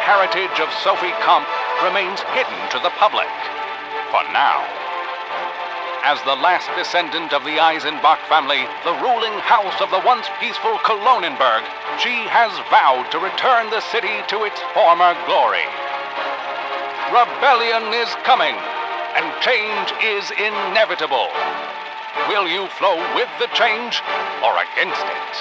heritage of Sophie Comp remains hidden to the public. For now. As the last descendant of the Eisenbach family, the ruling house of the once peaceful Kolonenberg, she has vowed to return the city to its former glory. Rebellion is coming, and change is inevitable. Will you flow with the change or against it?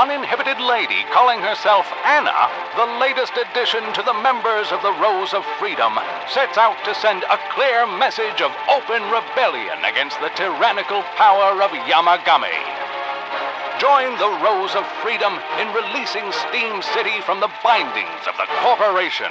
Uninhibited lady calling herself Anna, the latest addition to the members of the Rose of Freedom, sets out to send a clear message of open rebellion against the tyrannical power of Yamagami. Join the Rose of Freedom in releasing Steam City from the bindings of the corporation.